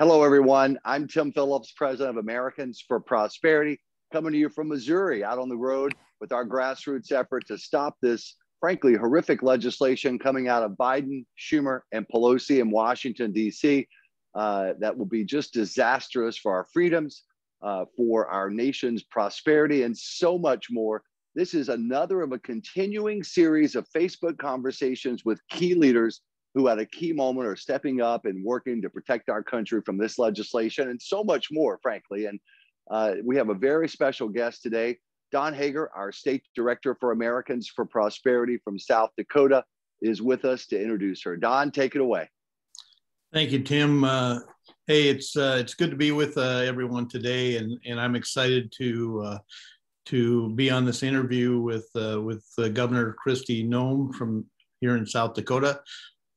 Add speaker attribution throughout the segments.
Speaker 1: Hello, everyone. I'm Tim Phillips, president of Americans for Prosperity, coming to you from Missouri, out on the road with our grassroots effort to stop this, frankly, horrific legislation coming out of Biden, Schumer, and Pelosi in Washington, D.C. Uh, that will be just disastrous for our freedoms, uh, for our nation's prosperity, and so much more. This is another of a continuing series of Facebook conversations with key leaders who at a key moment are stepping up and working to protect our country from this legislation and so much more, frankly. And uh, we have a very special guest today, Don Haggar, our state director for Americans for Prosperity from South Dakota, is with us to introduce her. Don, take it away.
Speaker 2: Thank you, Tim. Uh, hey, it's uh, it's good to be with uh, everyone today, and and I'm excited to uh, to be on this interview with uh, with Governor Kristi Noem from here in South Dakota.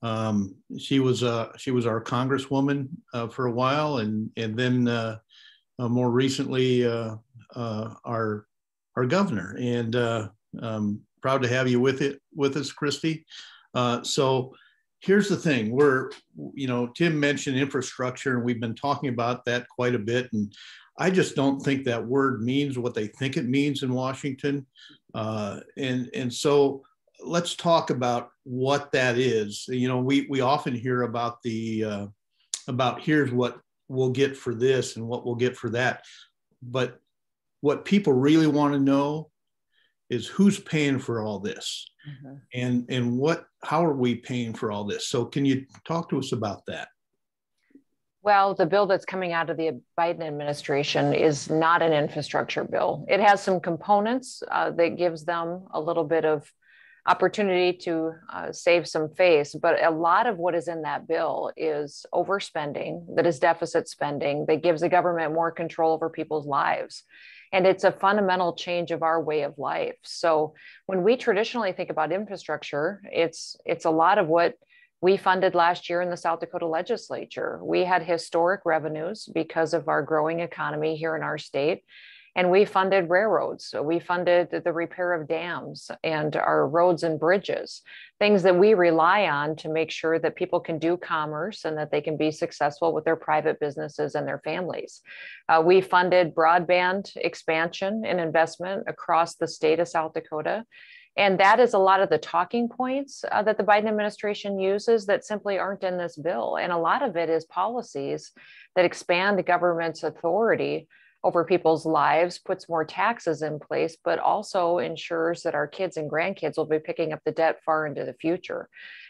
Speaker 2: Um, she was uh, she was our congresswoman uh, for a while, and and then uh, uh more recently uh, uh, our our governor. And um, proud to have you with it with us, Kristi. so here's the thing: we're you know Tim mentioned infrastructure, and we've been talking about that quite a bit, and I just don't think that word means what they think it means in Washington, and and so let's talk about what that is. You know, we we often hear about the uh, about here's what we'll get for this and what we'll get for that, but what people really want to know is who's paying for all this, mm-hmm. and and what how are we paying for all this? So, can you talk to us about that?
Speaker 3: Well, the bill that's coming out of the Biden administration is not an infrastructure bill. It has some components uh, that gives them a little bit of opportunity to uh, save some face. But a lot of what is in that bill is overspending, that is deficit spending, that gives the government more control over people's lives. And it's a fundamental change of our way of life. So when we traditionally think about infrastructure, it's it's a lot of what we funded last year in the South Dakota legislature. We had historic revenues because of our growing economy here in our state and we funded railroads. We funded the repair of dams and our roads and bridges, things that we rely on to make sure that people can do commerce and that they can be successful with their private businesses and their families. Uh, we funded broadband expansion and investment across the state of South Dakota. And that is a lot of the talking points uh, that the Biden administration uses that simply aren't in this bill. And a lot of it is policies that expand the government's authority over people's lives, puts more taxes in place, but also ensures that our kids and grandkids will be picking up the debt far into the future.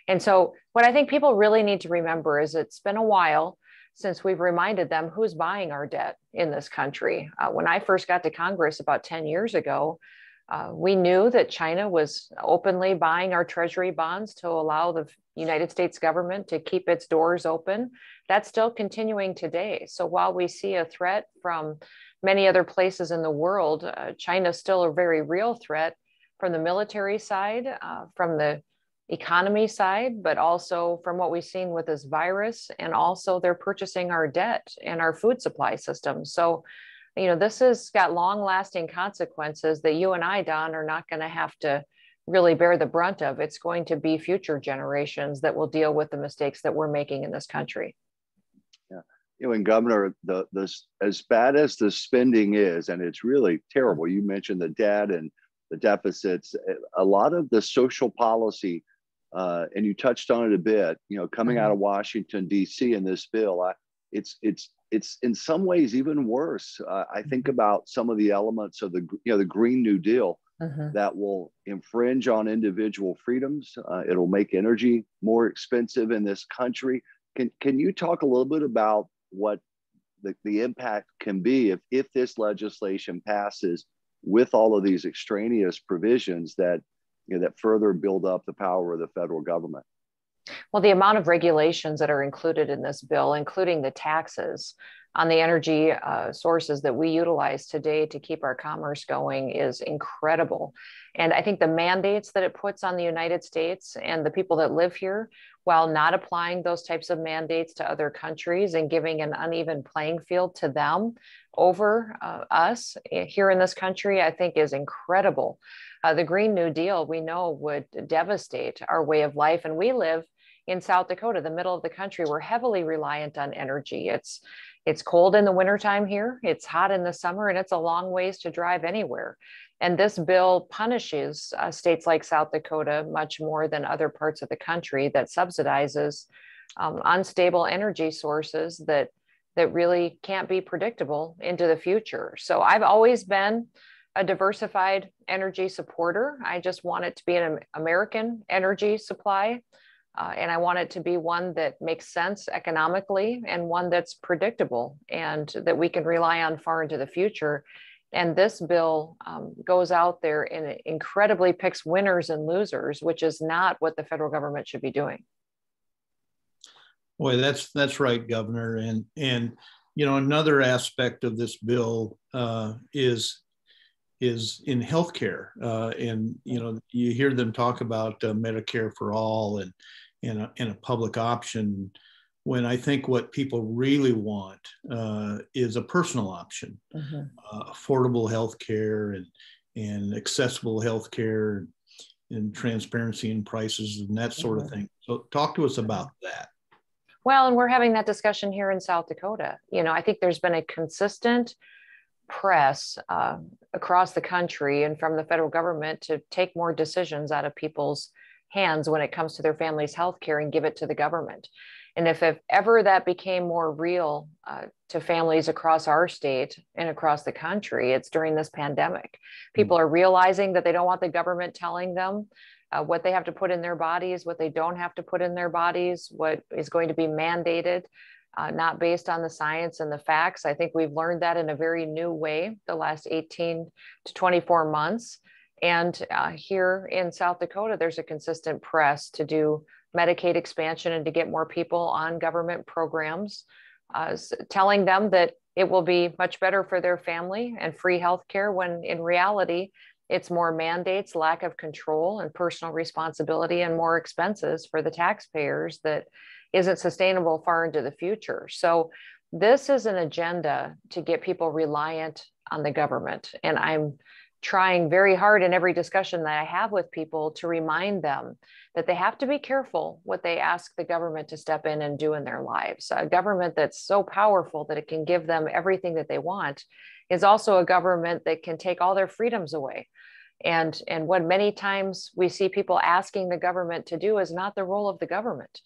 Speaker 3: And so, what I think people really need to remember is it's been a while since we've reminded them who's buying our debt in this country. Uh, when I first got to Congress about 10 years ago, uh, we knew that China was openly buying our treasury bonds to allow the United States government to keep its doors open. That's still continuing today. So while we see a threat from many other places in the world, uh, China is still a very real threat from the military side, uh, from the economy side, but also from what we've seen with this virus. And also, they're purchasing our debt and our food supply system. So you know, this has got long lasting consequences that you and I, Don, are not going to have to really bear the brunt of. It's going to be future generations that will deal with the mistakes that we're making in this country.
Speaker 1: Yeah. You know, and Governor, the, the as bad as the spending is, and it's really terrible. You mentioned the debt and the deficits. A lot of the social policy, uh, and you touched on it a bit. You know, coming mm-hmm. out of Washington D.C. in this bill, I, it's it's it's in some ways even worse. Uh, I think mm-hmm. about some of the elements of the you know the Green New Deal uh-huh. that will infringe on individual freedoms. Uh, it'll make energy more expensive in this country. Can can you talk a little bit about what the, the impact can be if if this legislation passes with all of these extraneous provisions that you know that further build up the power of the federal government?
Speaker 3: Well, the amount of regulations that are included in this bill, including the taxes on the energy uh, sources that we utilize today to keep our commerce going, is incredible. And I think the mandates that it puts on the United States and the people that live here, while not applying those types of mandates to other countries and giving an uneven playing field to them over uh, us eh, here in this country, I think is incredible. Uh, the Green New Deal, we know, would devastate our way of life. And we live in South Dakota, the middle of the country, we're heavily reliant on energy. It's it's cold in the wintertime here, it's hot in the summer, and it's a long ways to drive anywhere. And this bill punishes uh, states like South Dakota much more than other parts of the country that subsidizes um, unstable energy sources that that really can't be predictable into the future. So I've always been a diversified energy supporter. I just want it to be an American energy supply. Uh, and I want it to be one that makes sense economically and one that's predictable and that we can rely on far into the future. And this bill um, goes out there and incredibly picks winners and losers, which is not what the federal government should be doing.
Speaker 2: Boy, that's that's right, Governor. And and you know another aspect of this bill uh, is is in healthcare. Uh, and you know, you hear them talk about uh, Medicare for all and and a, and a public option. When I think what people really want uh, is a personal option, mm-hmm. Uh, affordable healthcare and and accessible healthcare and transparency in prices and that sort mm-hmm. of thing. So, talk to us about that.
Speaker 3: Well, and we're having that discussion here in South Dakota. You know, I think there's been a consistent press uh, across the country and from the federal government to take more decisions out of people's hands when it comes to their family's health care and give it to the government. And if, if ever that became more real uh, to families across our state and across the country, it's during this pandemic. People mm-hmm. are realizing that they don't want the government telling them uh, what they have to put in their bodies, what they don't have to put in their bodies, what is going to be mandated uh, not based on the science and the facts. I think we've learned that in a very new way the last 18 to 24 months. And uh, here in South Dakota, there's a consistent press to do Medicaid expansion and to get more people on government programs, uh, telling them that it will be much better for their family and free health care when in reality, it's more mandates, lack of control, and personal responsibility, and more expenses for the taxpayers that isn't sustainable far into the future. So this is an agenda to get people reliant on the government. And I'm trying very hard in every discussion that I have with people to remind them that they have to be careful what they ask the government to step in and do in their lives. A government that's so powerful that it can give them everything that they want is also a government that can take all their freedoms away. And, and what many times we see people asking the government to do is not the role of the government.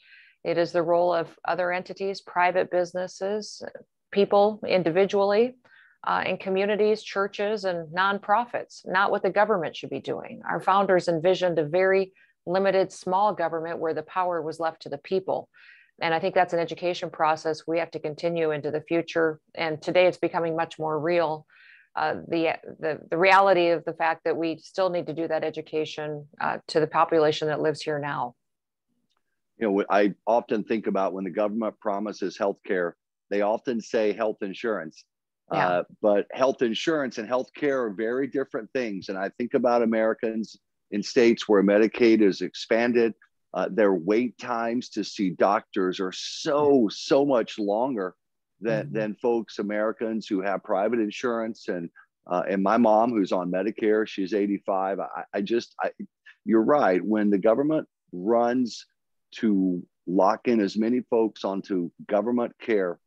Speaker 3: It is the role of other entities, private businesses, people individually, uh, and communities, churches, and nonprofits, not what the government should be doing. Our founders envisioned a very limited, small government where the power was left to the people. And I think that's an education process we have to continue into the future. And today it's becoming much more real. Uh, the, the, the reality of the fact that we still need to do that education uh, to the population that lives here now
Speaker 1: you know, I often think about when the government promises health care, they often say health insurance. Yeah. Uh, but health insurance and health care are very different things. And I think about Americans in states where Medicaid is expanded, uh, their wait times to see doctors are so, so much longer than, mm-hmm. than folks, Americans who have private insurance. And, uh, and my mom, who's on Medicare, she's 85. I, I just, I, you're right. When the government runs to lock in as many folks onto government care.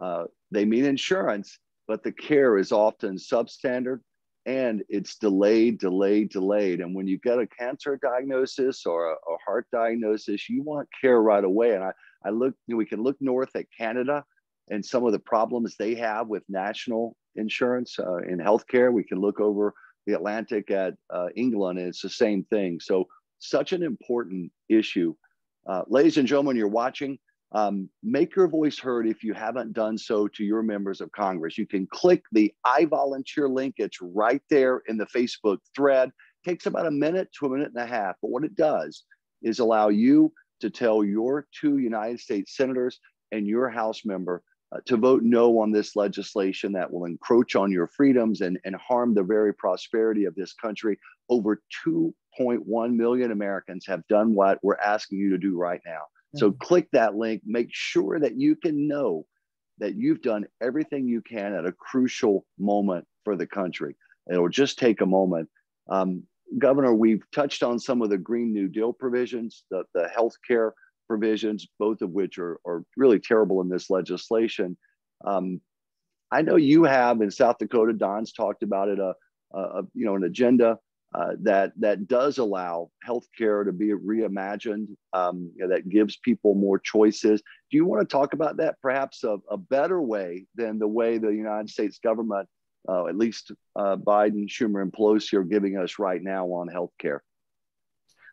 Speaker 1: Uh, they mean insurance, but the care is often substandard and it's delayed, delayed, delayed. And when you get a cancer diagnosis or a, a heart diagnosis, you want care right away. And I, I look, we can look north at Canada and some of the problems they have with national insurance uh, in healthcare. We can look over the Atlantic at uh, England, and it's the same thing. So, such an important issue. Uh, ladies and gentlemen, you're watching. Um, make your voice heard if you haven't done so to your members of Congress. You can click the I volunteer link. It's right there in the Facebook thread. It takes about a minute to a minute and a half, but what it does is allow you to tell your two United States senators and your House member uh, to vote no on this legislation that will encroach on your freedoms and, and harm the very prosperity of this country. Over 2.1 million Americans have done what we're asking you to do right now. Mm-hmm. So click that link, make sure that you can know that you've done everything you can at a crucial moment for the country. It'll just take a moment. Um, Governor, we've touched on some of the Green New Deal provisions, the, the health care provisions, both of which are, are really terrible in this legislation. Um, I know you have in South Dakota, Don's talked about it, a, a you know, an agenda uh, that that does allow healthcare to be reimagined, um, you know, that gives people more choices. Do you want to talk about that? Perhaps a, a better way than the way the United States government, uh, at least uh, Biden, Schumer, and Pelosi are giving us right now on healthcare.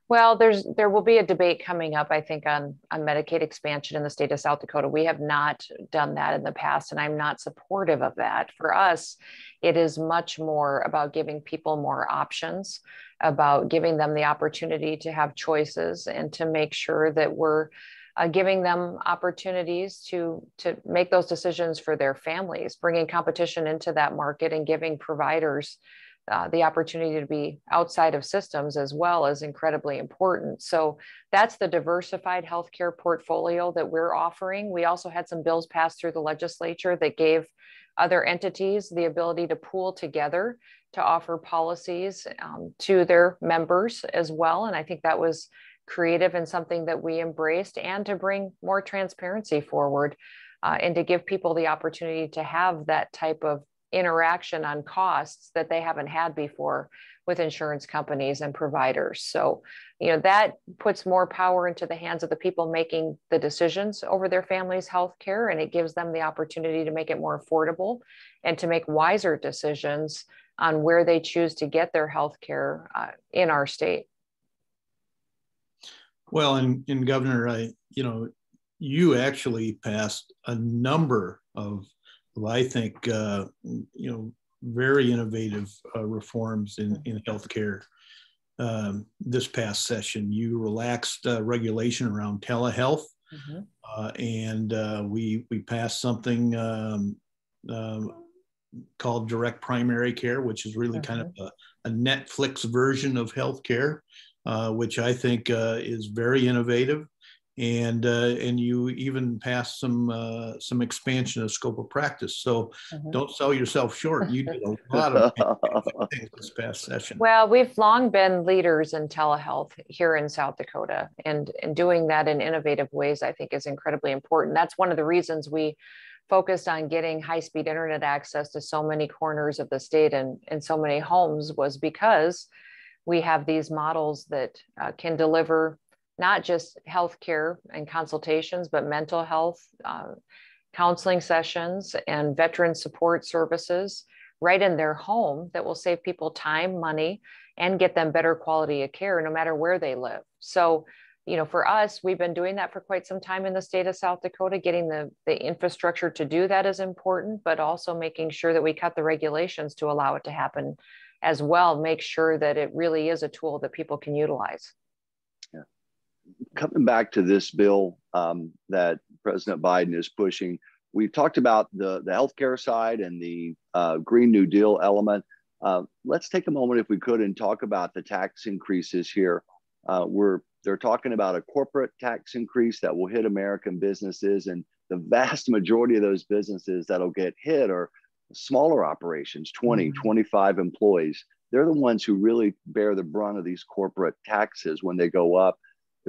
Speaker 3: Well, there's there will be a debate coming up, I think, on on Medicaid expansion in the state of South Dakota. We have not done that in the past, and I'm not supportive of that. For us, it is much more about giving people more options, about giving them the opportunity to have choices, and to make sure that we're uh, giving them opportunities to to make those decisions for their families, bringing competition into that market, and giving providers uh, the opportunity to be outside of systems as well is incredibly important. So that's the diversified healthcare portfolio that we're offering. We also had some bills passed through the legislature that gave other entities the ability to pool together to offer policies um, to their members as well. And I think that was creative and something that we embraced and to bring more transparency forward uh, and to give people the opportunity to have that type of interaction on costs that they haven't had before with insurance companies and providers. So, you know, that puts more power into the hands of the people making the decisions over their family's health care, and it gives them the opportunity to make it more affordable and to make wiser decisions on where they choose to get their health care uh, in our state.
Speaker 2: Well, and, and Governor, I, you know, you actually passed a number of I think, uh, you know, very innovative uh, reforms in, in healthcare. Um, this past session, you relaxed uh, regulation around telehealth, mm-hmm. Uh, and uh, we we passed something um, um, called direct primary care, which is really mm-hmm. kind of mm-hmm. a, a, Netflix version of healthcare, uh, which I think is very innovative and uh, and you even passed some uh, some expansion of scope of practice. So mm-hmm. don't sell yourself short. You did a lot of things this past session.
Speaker 3: Well, we've long been leaders in telehealth here in South Dakota, and and doing that in innovative ways, I think, is incredibly important. That's one of the reasons we focused on getting high speed internet access to so many corners of the state and in so many homes was because we have these models that uh, can deliver not just healthcare and consultations, but mental health, uh, counseling sessions, and veteran support services right in their home that will save people time, money, and get them better quality of care no matter where they live. So, you know, for us, we've been doing that for quite some time in the state of South Dakota. Getting the, the infrastructure to do that is important, but also making sure that we cut the regulations to allow it to happen as well. Make sure that it really is a tool that people can utilize
Speaker 1: coming back to this bill um, that President Biden is pushing, we've talked about the, the healthcare side and the uh, Green New Deal element. Uh, let's take a moment, if we could, and talk about the tax increases here. Uh, we're they're talking about a corporate tax increase that will hit American businesses, and the vast majority of those businesses that'll get hit are smaller operations, 20, mm-hmm. 25 employees. They're the ones who really bear the brunt of these corporate taxes when they go up.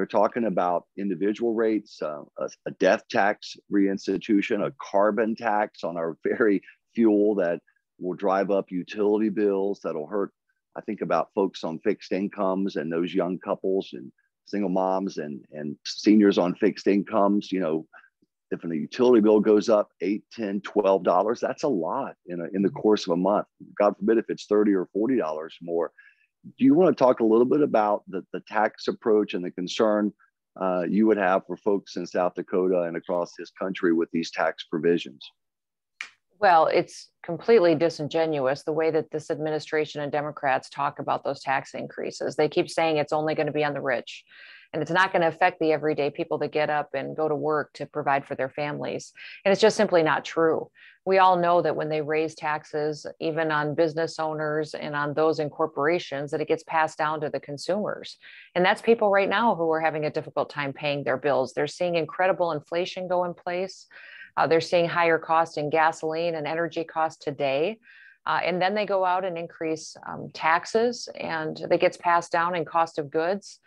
Speaker 1: They're talking about individual rates, uh, a, a, death tax reinstitution, a carbon tax on our very fuel that will drive up utility bills that'll hurt. I think about folks on fixed incomes and those young couples and single moms and, and seniors on fixed incomes. You know, if a utility bill goes up eight, 10, 12 dollars, that's a lot in, a, in the course of a month. God forbid if it's 30 or 40 dollars more do you want to talk a little bit about the, the tax approach and the concern uh, you would have for folks in South Dakota and across this country with these tax provisions?
Speaker 3: Well, it's completely disingenuous the way that this administration and Democrats talk about those tax increases. They keep saying it's only going to be on the rich and it's not going to affect the everyday people that get up and go to work to provide for their families. And it's just simply not true. We all know that when they raise taxes, even on business owners and on those in corporations, that it gets passed down to the consumers. And that's people right now who are having a difficult time paying their bills. They're seeing incredible inflation go in place. Uh, they're seeing higher costs in gasoline and energy costs today. Uh, and then they go out and increase um, taxes and that gets passed down in cost of goods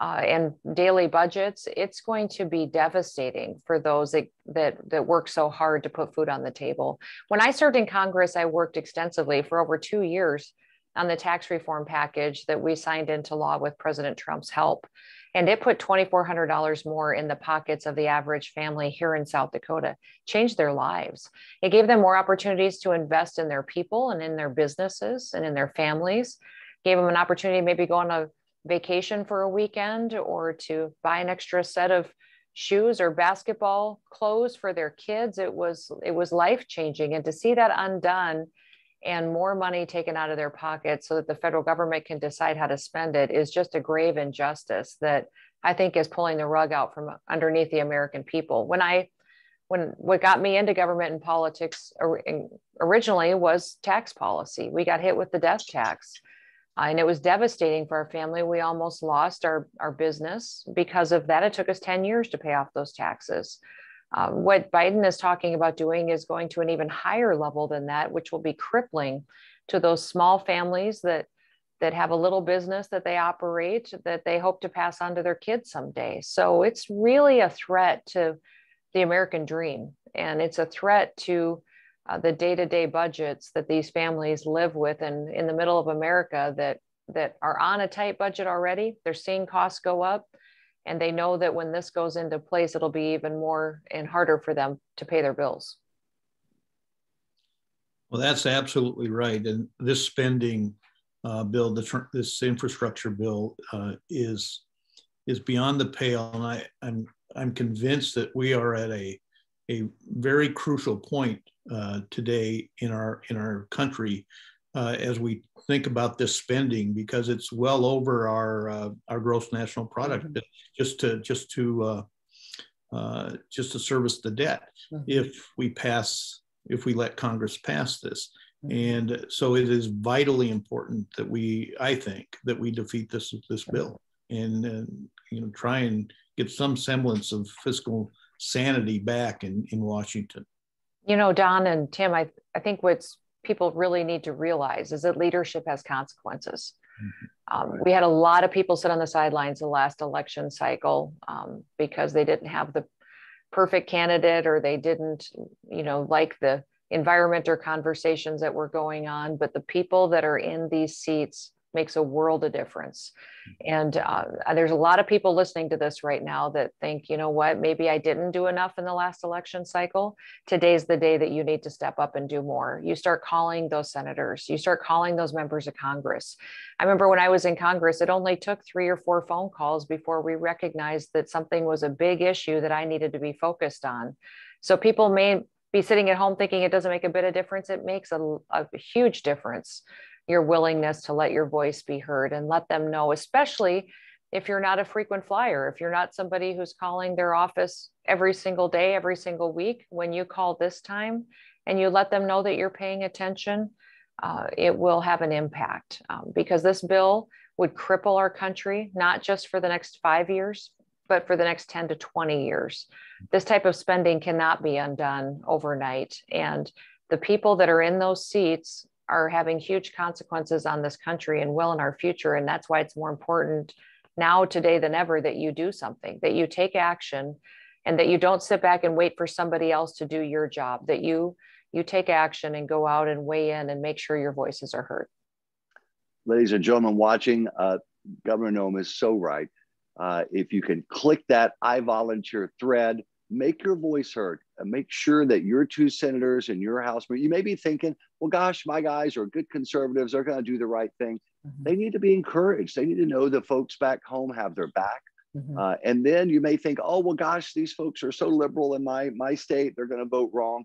Speaker 3: uh, and daily budgets, it's going to be devastating for those that, that, that work so hard to put food on the table. When I served in Congress, I worked extensively for over two years on the tax reform package that we signed into law with President Trump's help. And it put $2,400 more in the pockets of the average family here in South Dakota, changed their lives. It gave them more opportunities to invest in their people and in their businesses and in their families, gave them an opportunity maybe go on a vacation for a weekend or to buy an extra set of shoes or basketball clothes for their kids. It was it was life changing and to see that undone and more money taken out of their pockets so that the federal government can decide how to spend it is just a grave injustice that i think is pulling the rug out from underneath the american people. When i when what got me into government and politics originally was tax policy. We got hit with the death tax and it was devastating for our family. We almost lost our, our business because of that. It took us 10 years to pay off those taxes. Uh, what Biden is talking about doing is going to an even higher level than that, which will be crippling to those small families that that have a little business that they operate that they hope to pass on to their kids someday. So it's really a threat to the American dream, and it's a threat to uh, the day-to-day budgets that these families live with and in the middle of america that that are on a tight budget already. They're seeing costs go up and they know that when this goes into place it'll be even more and harder for them to pay their bills.
Speaker 2: Well that's absolutely right. And this spending uh, bill the, this infrastructure bill uh, is is beyond the pale. And i i'm i'm convinced that we are at a a very crucial point uh, today in our in our country uh, as we think about this spending because it's well over our uh, our gross national product mm-hmm. just to just to uh, uh, just to service the debt mm-hmm. if we pass if we let Congress pass this. Mm-hmm. And so it is vitally important that we, I think, that we defeat this this bill and, and you know try and get some semblance of fiscal sanity back in, in Washington.
Speaker 3: You know, Don and Tim, I, I think what's people really need to realize is that leadership has consequences. Mm-hmm. Um, we had a lot of people sit on the sidelines the last election cycle um, because they didn't have the perfect candidate or they didn't, you know, like the environment or conversations that were going on. But the people that are in these seats makes a world of difference. And uh, there's a lot of people listening to this right now that think, you know what, maybe I didn't do enough in the last election cycle. Today's the day that you need to step up and do more. You start calling those senators, you start calling those members of Congress. I remember when I was in Congress, it only took three or four phone calls before we recognized that something was a big issue that I needed to be focused on. So people may be sitting at home thinking it doesn't make a bit of difference. It makes a, a huge difference your willingness to let your voice be heard and let them know, especially if you're not a frequent flyer, if you're not somebody who's calling their office every single day, every single week, when you call this time and you let them know that you're paying attention, uh, it will have an impact um, because this bill would cripple our country, not just for the next five years, but for the next 10 to 20 years. This type of spending cannot be undone overnight. And the people that are in those seats are having huge consequences on this country and will in our future. And that's why it's more important now, today than ever, that you do something, that you take action, and that you don't sit back and wait for somebody else to do your job, that you you take action and go out and weigh in and make sure your voices are heard.
Speaker 1: Ladies and gentlemen watching, uh, Governor Noem is so right. Uh, if you can click that I volunteer thread, make your voice heard make sure that your two senators and your House, you may be thinking, well, gosh, my guys are good conservatives. They're going to do the right thing. Mm-hmm. They need to be encouraged. They need to know the folks back home have their back. Mm-hmm. Uh, and then you may think, oh, well, gosh, these folks are so liberal in my, my state, they're going to vote wrong.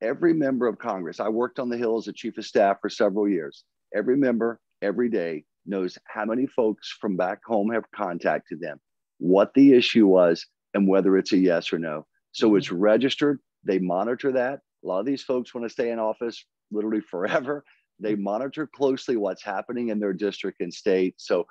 Speaker 1: Every member of Congress, I worked on the Hill as a chief of staff for several years. Every member, every day, knows how many folks from back home have contacted them, what the issue was, and whether it's a yes or no. So it's registered. They monitor that. A lot of these folks want to stay in office literally forever. They monitor closely what's happening in their district and state. So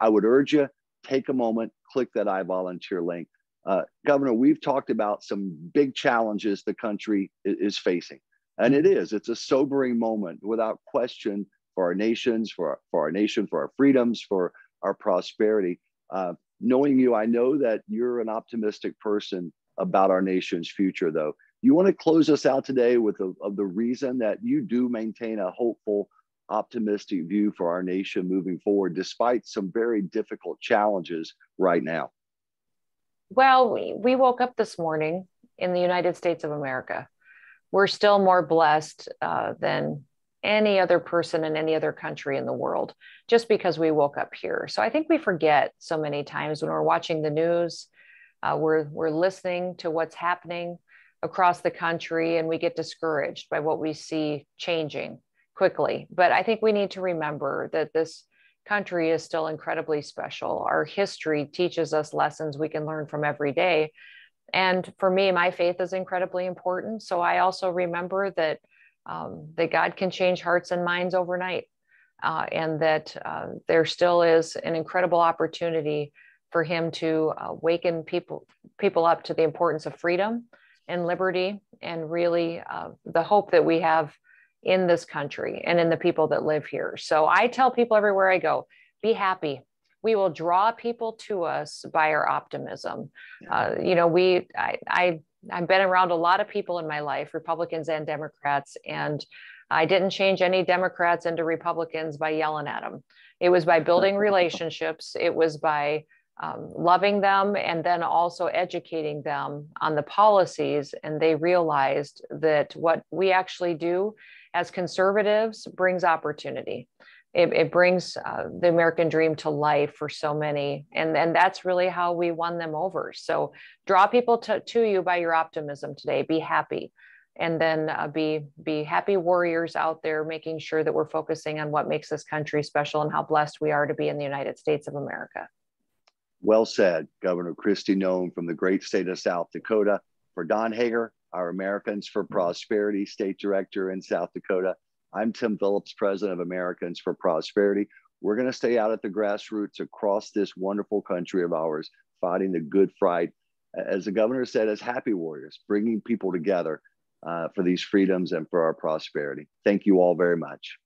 Speaker 1: I would urge you, take a moment, click that I volunteer link. Uh, Governor, we've talked about some big challenges the country is facing. And it mm-hmm. it's a sobering moment without question for our nations, for our, for our nation, for our freedoms, for our prosperity. Uh, knowing you, I know that you're an optimistic person about our nation's future, though. You want to close us out today with a, of the reason that you do maintain a hopeful, optimistic view for our nation moving forward, despite some very difficult challenges right now.
Speaker 3: Well, we, we woke up this morning in the United States of America. We're still more blessed uh, than any other person in any other country in the world just because we woke up here. So I think we forget so many times when we're watching the news, uh, we're, we're listening to what's happening across the country and we get discouraged by what we see changing quickly. But I think we need to remember that this country is still incredibly special. Our history teaches us lessons we can learn from every day. And for me, my faith is incredibly important. So I also remember that um, that God can change hearts and minds overnight, uh, and that uh, there still is an incredible opportunity for Him to uh, waken people people up to the importance of freedom and liberty, and really uh, the hope that we have in this country and in the people that live here. So I tell people everywhere I go, be happy. We will draw people to us by our optimism. Uh, you know, we I, I I've been around a lot of people in my life, Republicans and Democrats, and I didn't change any Democrats into Republicans by yelling at them. It was by building relationships. It was by um, loving them and then also educating them on the policies. And they realized that what we actually do as conservatives brings opportunity it, it brings uh, the American dream to life for so many. And, and that's really how we won them over. So draw people to, to you by your optimism today. Be happy. And then uh, be, be happy warriors out there, making sure that we're focusing on what makes this country special and how blessed we are to be in the United States of America.
Speaker 1: Well said, Governor Kristi Noem from the great state of South Dakota. For Don Haggar, our Americans for Prosperity State Director in South Dakota, I'm Tim Phillips, president of Americans for Prosperity. We're going to stay out at the grassroots across this wonderful country of ours, fighting the good fight. As the governor said, as happy warriors, bringing people together uh, for these freedoms and for our prosperity. Thank you all very much.